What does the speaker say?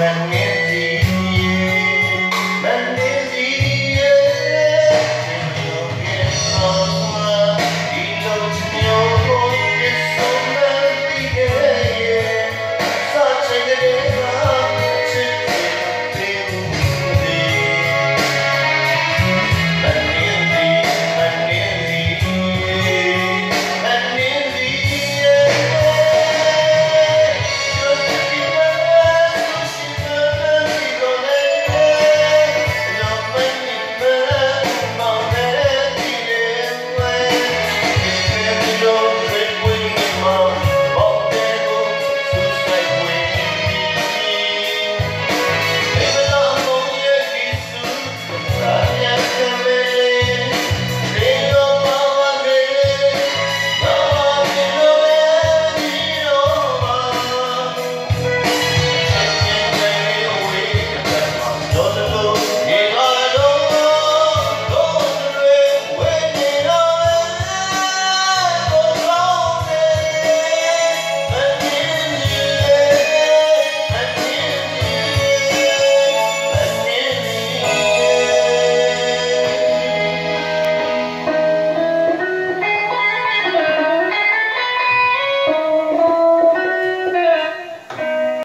then